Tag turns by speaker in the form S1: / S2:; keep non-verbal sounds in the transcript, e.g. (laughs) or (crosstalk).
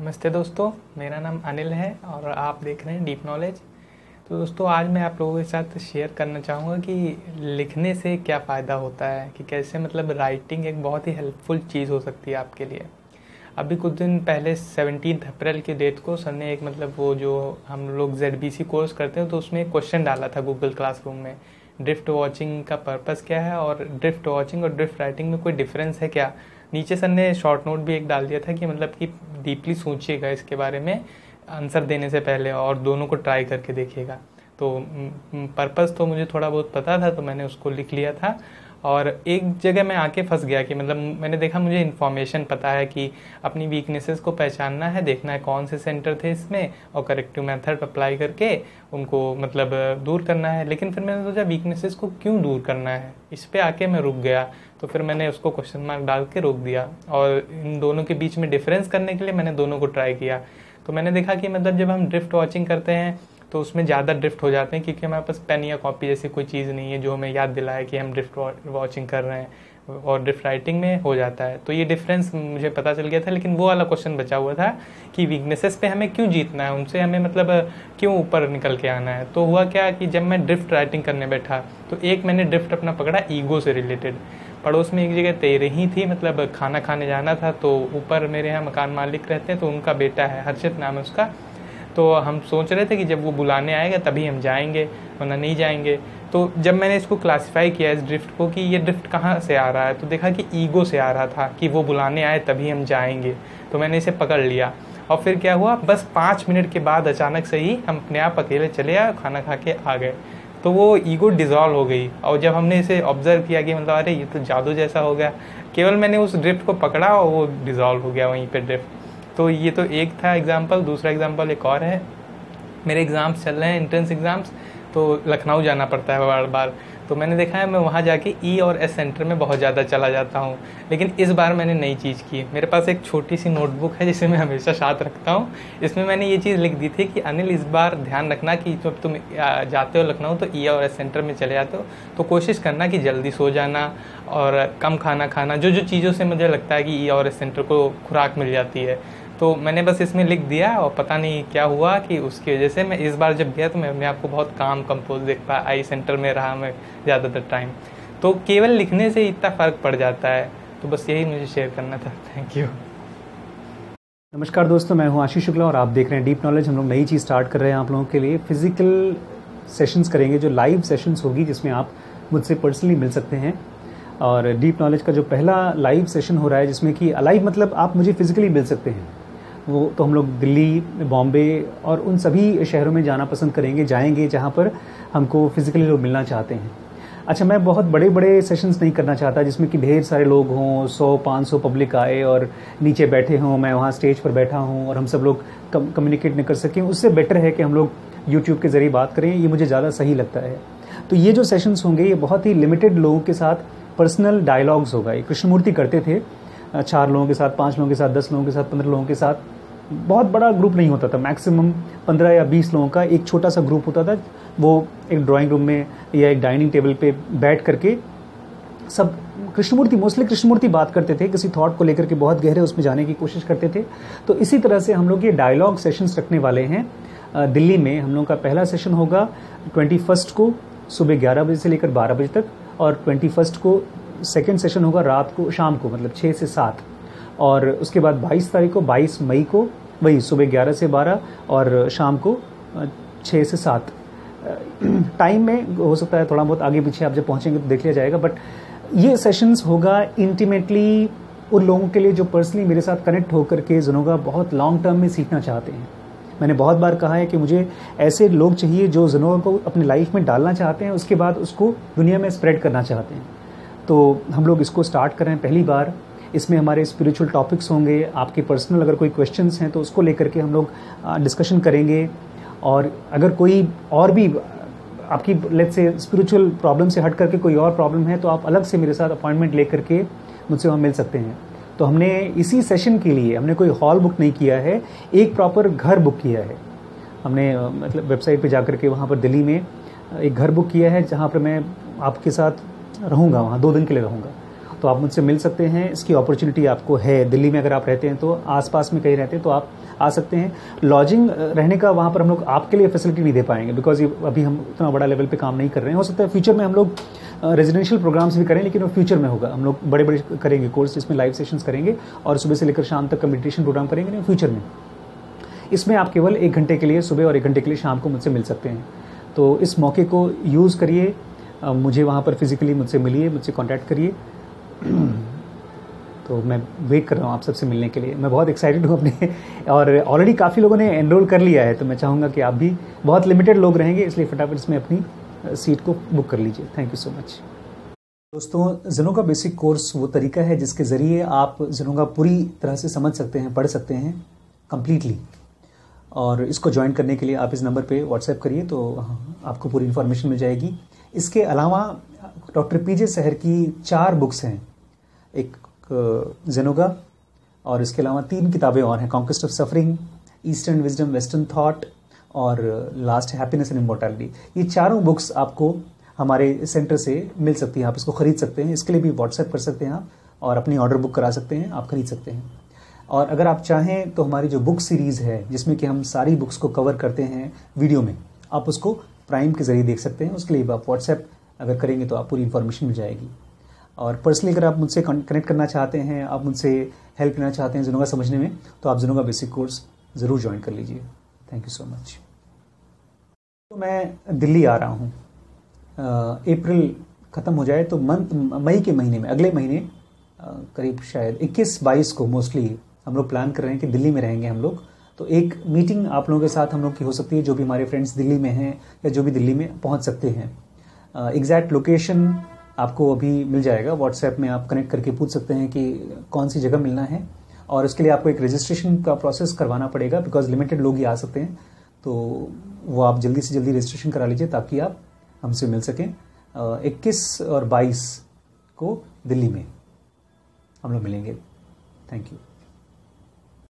S1: नमस्ते दोस्तों, मेरा नाम अनिल है और आप देख रहे हैं डीप नॉलेज। तो दोस्तों, आज मैं आप लोगों के साथ शेयर करना चाहूँगा कि लिखने से क्या फ़ायदा होता है, कि कैसे मतलब राइटिंग एक बहुत ही हेल्पफुल चीज़ हो सकती है आपके लिए। अभी कुछ दिन पहले सेवनटीन अप्रैल की डेट को सर ने एक मतलब वो जो हम लोग ZBC कोर्स करते हैं तो उसमें एक क्वेश्चन डाला था गूगल क्लासरूम में। ड्रिफ्ट वॉचिंग का पर्पज़ क्या है और ड्रिफ्ट वॉचिंग और ड्रिफ्ट राइटिंग में कोई डिफरेंस है क्या? नीचे सर ने शॉर्ट नोट भी एक डाल दिया था कि मतलब कि डीपली सोचिएगा इसके बारे में आंसर देने से पहले और दोनों को ट्राई करके देखिएगा। तो पर्पज़ तो मुझे थोड़ा बहुत पता था तो मैंने उसको लिख लिया था। और एक जगह मैं आके फंस गया कि मतलब मैंने देखा मुझे इन्फॉर्मेशन पता है कि अपनी वीकनेसेस को पहचानना है, देखना है कौन से सेंटर थे इसमें और करेक्टिव मेथड अप्लाई करके उनको मतलब दूर करना है। लेकिन फिर मैंने सोचा वीकनेसेस को क्यों दूर करना है? इस पर आके मैं रुक गया तो फिर मैंने उसको क्वेश्चन मार्क डाल के रोक दिया और इन दोनों के बीच में डिफरेंस करने के लिए मैंने दोनों को ट्राई किया। तो मैंने देखा कि मतलब जब हम ड्रिफ्ट वॉचिंग करते हैं तो उसमें ज़्यादा ड्रिफ्ट हो जाते हैं क्योंकि हमारे पास पेन या कॉपी जैसी कोई चीज़ नहीं है जो हमें याद दिलाए कि हम ड्रिफ्ट वॉचिंग कर रहे हैं और ड्रिफ्ट राइटिंग में हो जाता है। तो ये डिफरेंस मुझे पता चल गया था, लेकिन वो वाला क्वेश्चन बचा हुआ था कि वीकनेसेस पे हमें क्यों जीतना है, उनसे हमें मतलब क्यों ऊपर निकल के आना है। तो हुआ क्या कि जब मैं ड्रिफ्ट राइटिंग करने बैठा तो एक मैंने ड्रिफ्ट अपना पकड़ा ईगो से रिलेटेड पड़ोस में एक जगह तेरे ही थी मतलब खाना खाने जाना था तो ऊपर मेरे यहाँ मकान मालिक रहते हैं तो उनका बेटा है, हर्षित नाम है उसका। तो हम सोच रहे थे कि जब वो बुलाने आएगा, तभी हम जाएँगे, वरना नहीं जाएँगे। तो जब मैंने इसको क्लासिफाई किया इस ड्रिफ्ट को कि ये ड्रिफ्ट कहाँ से आ रहा है तो देखा कि ईगो से आ रहा था कि वो बुलाने आए, तभी हम जाएँगे। तो मैंने इसे पकड़ लिया। और फिर क्या हुआ? बस पाँच मिनट के बाद अचानक से ही हम अपने आप अकेले चले आए खाना खा के आ गए। तो वो ईगो डिजॉल्व हो गई। और जब हमने इसे ऑब्ज़र्व किया कि मतलब अरे, ये तो जादू जैसा हो गया। केवल मैंने उस ड्रिफ्ट को पकड़ा और वो डिजॉल्व हो गया वहीं पर ड्रिफ्ट तो ये तो एक था एग्ज़ाम्पल दूसरा एग्ज़ाम्पल एक और है। मेरे एग्ज़ाम्स चल रहे हैं इंट्रेंस एग्ज़ाम्स तो लखनऊ जाना पड़ता है बार बार। तो मैंने देखा है, मैं वहाँ जाके ई e और एस सेंटर में बहुत ज़्यादा चला जाता हूँ। लेकिन इस बार मैंने नई चीज़ की। मेरे पास एक छोटी सी नोटबुक है, जिसे मैं हमेशा साथ रखता हूँ। इसमें मैंने ये चीज़ लिख दी थी कि, अनिल, इस बार ध्यान रखना कि जब तुम जाते हो लखनऊ तो ई e और एस सेंटर में चले जाते हो तो कोशिश करना कि जल्दी सो जाना और कम खाना खाना। जो जो चीज़ों से मुझे लगता है कि ई e और एस सेंटर को खुराक मिल जाती है। तो मैंने बस इसमें लिख दिया और पता नहीं क्या हुआ कि उसकी वजह से मैं इस बार जब गया तो मैं अपने आप को बहुत काम कंपोज देख पाया आई सेंटर में रहा मैं ज़्यादातर टाइम तो केवल लिखने से इतना फ़र्क पड़ जाता है। तो बस यही मुझे शेयर करना था। थैंक यू
S2: नमस्कार दोस्तों, मैं हूँ आशीष शुक्ला और आप देख रहे हैं डीप नॉलेज हम लोग नई चीज़ स्टार्ट कर रहे हैं आप लोगों के लिए। फ़िज़िकल सेशंस करेंगे, जो लाइव सेशंस होगी, जिसमें आप मुझसे पर्सनली मिल सकते हैं। और डीप नॉलेज का जो पहला लाइव सेशन हो रहा है, जिसमें कि लाइव मतलब आप मुझे फिजिकली मिल सकते हैं। वो तो हम लोग दिल्ली, बॉम्बे और उन सभी शहरों में जाना पसंद करेंगे, जाएँगे, जहाँ पर हमको फिजिकली लोग मिलना चाहते हैं। अच्छा मैं बहुत बड़े बड़े सेशंस नहीं करना चाहता, जिसमें कि ढेर सारे लोग हों, सौ, पाँच सौ पब्लिक आए और नीचे बैठे हों, मैं वहाँ स्टेज पर बैठा हूँ और हम सब लोग कम्युनिकेट नहीं कर सकें। उससे बेटर है कि हम लोग यूट्यूब के ज़रिए बात करें, ये मुझे ज़्यादा सही लगता है। तो ये जो सेशंस होंगे, ये बहुत ही लिमिटेड लोगों के साथ पर्सनल डायलॉग्स होगा। ये कृष्णमूर्ति करते थे चार लोगों के साथ, पाँच लोगों के साथ, दस लोगों के साथ, पंद्रह लोगों के साथ। बहुत बड़ा ग्रुप नहीं होता था. मैक्सिमम पंद्रह या बीस लोगों का एक छोटा सा ग्रुप होता था. वो एक ड्राइंग रूम में या एक डाइनिंग टेबल पे बैठ करके सब कृष्णमूर्ति मोस्टली कृष्णमूर्ति बात करते थे. किसी थॉट को लेकर के बहुत गहरे उसमें जाने की कोशिश करते थे. तो इसी तरह से हम लोग ये डायलॉग सेशंस रखने वाले हैं. दिल्ली में हम लोग का पहला सेशन होगा ट्वेंटी फ़र्स्ट को सुबह ग्यारह बजे से लेकर बारह बजे तक और ट्वेंटी फ़र्स्ट को सेकेंड सेशन होगा रात को शाम को मतलब छः से सात। और उसके बाद 22 तारीख को 22 मई को, वही सुबह 11 से 12 और शाम को 6 से 7 टाइम में हो सकता है थोड़ा बहुत आगे पीछे आप जब पहुँचेंगे तो देख लिया जाएगा, बट ये सेशंस होगा इंटीमेटली उन लोगों के लिए जो पर्सनली मेरे साथ कनेक्ट होकर के जनोगा बहुत लॉन्ग टर्म में सीखना चाहते हैं। मैंने बहुत बार कहा है कि मुझे ऐसे लोग चाहिए जो जनोगा को अपनी लाइफ में डालना चाहते हैं, उसके बाद उसको दुनिया में स्प्रेड करना चाहते हैं। तो हम लोग इसको स्टार्ट कर पहली बार। इसमें हमारे स्पिरिचुअल टॉपिक्स होंगे, आपके पर्सनल अगर कोई क्वेश्चंस हैं तो उसको लेकर के हम लोग डिस्कशन करेंगे। और अगर कोई और भी, आपकी लेट से स्पिरिचुअल प्रॉब्लम से हट करके कोई और प्रॉब्लम है तो आप अलग से मेरे साथ अपॉइंटमेंट लेकर के मुझसे वहाँ मिल सकते हैं। तो हमने इसी सेशन के लिए, हमने कोई हॉल बुक नहीं किया है, एक प्रॉपर घर बुक किया है। हमने मतलब वेबसाइट पे जाकर के वहाँ पर दिल्ली में एक घर बुक किया है, जहाँ पर मैं आपके साथ रहूँगा, वहाँ दो दिन के लिए रहूँगा। तो आप मुझसे मिल सकते हैं। इसकी अपॉर्चुनिटी आपको है। दिल्ली में अगर आप रहते हैं तो आसपास में कहीं रहते हैं तो आप आ सकते हैं। लॉजिंग रहने का वहाँ पर हम लोग आपके लिए फैसिलिटी नहीं दे पाएँगे बिकॉज़ अभी हम उतना बड़ा लेवल पे काम नहीं कर रहे हैं। हो सकता है फ्यूचर में हम लोग रेजिडेंशियल प्रोग्राम्स भी करें, लेकिन वो फ्यूचर में होगा। हम लोग बड़े बड़े करेंगे कोर्स जिसमें लाइव सेशंस करेंगे और सुबह से लेकर शाम तक का मेडिटेशन प्रोग्राम करेंगे फ्यूचर में। इसमें आप केवल एक घंटे के लिए सुबह और एक घंटे के लिए शाम को मुझसे मिल सकते हैं। तो इस मौके को यूज़ करिए। मुझे वहाँ पर फिजिकली मुझसे मिलिए, मुझसे कॉन्टैक्ट करिए। (clears throat) तो मैं वेट कर रहा हूँ आप सबसे मिलने के लिए। मैं बहुत एक्साइटेड हूँ अपने (laughs) और ऑलरेडी काफ़ी लोगों ने एनरोल कर लिया है तो मैं चाहूँगा कि आप भी बहुत लिमिटेड लोग रहेंगे, इसलिए फटाफट इसमें अपनी सीट को बुक कर लीजिए। थैंक यू सो मच दोस्तों जिनों का बेसिक कोर्स वो तरीका है जिसके ज़रिए आप जिनों का पूरी तरह से समझ सकते हैं, पढ़ सकते हैं कम्प्लीटली और इसको ज्वाइन करने के लिए आप इस नंबर पे व्हाट्सएप करिए तो आपको पूरी इन्फॉर्मेशन मिल जाएगी। इसके अलावा डॉक्टर पीजे सहर की चार बुक्स हैं। एक जेनोगा, और इसके अलावा तीन किताबें और हैं। Conquest of suffering eastern wisdom western thought और लास्ट हैप्पीनेस एंड इम्पोर्टैलिटी ये चारों बुक्स आपको हमारे सेंटर से मिल सकती हैं। आप इसको खरीद सकते हैं। इसके लिए भी व्हाट्सएप कर सकते हैं आप, और अपनी ऑर्डर बुक करा सकते हैं। आप खरीद सकते हैं। और अगर आप चाहें तो हमारी जो बुक सीरीज़ है, जिसमें कि हम सारी बुक्स को कवर करते हैं वीडियो में, आप उसको प्राइम के ज़रिए देख सकते हैं। उसके लिए आप व्हाट्सएप अगर करेंगे तो आप पूरी इन्फॉर्मेशन मिल जाएगी। और पर्सनली अगर आप मुझसे कनेक्ट करना चाहते हैं, आप मुझसे हेल्प लेना चाहते हैं जुनोगा समझने में तो आप जुनोगा बेसिक कोर्स ज़रूर ज्वाइन कर लीजिए। थैंक यू सो मच तो मैं दिल्ली आ रहा हूँ। अप्रैल ख़त्म हो जाए तो मंथ मई के महीने में, अगले महीने करीब शायद 21-22 को मोस्टली हम लोग प्लान कर रहे हैं कि दिल्ली में रहेंगे हम लोग। तो एक मीटिंग आप लोगों के साथ हम लोग की हो सकती है, जो भी हमारे फ्रेंड्स दिल्ली में हैं या जो भी दिल्ली में पहुँच सकते हैं। एग्जैक्ट लोकेशन आपको अभी मिल जाएगा। व्हाट्सएप में आप कनेक्ट करके पूछ सकते हैं कि कौन सी जगह मिलना है। और उसके लिए आपको एक रजिस्ट्रेशन का प्रोसेस करवाना पड़ेगा बिकॉज़ लिमिटेड लोग ही आ सकते हैं। तो वो आप जल्दी से जल्दी रजिस्ट्रेशन करा लीजिए ताकि आप हमसे मिल सकें। इक्कीस और बाईस को दिल्ली में हम लोग मिलेंगे। Thank you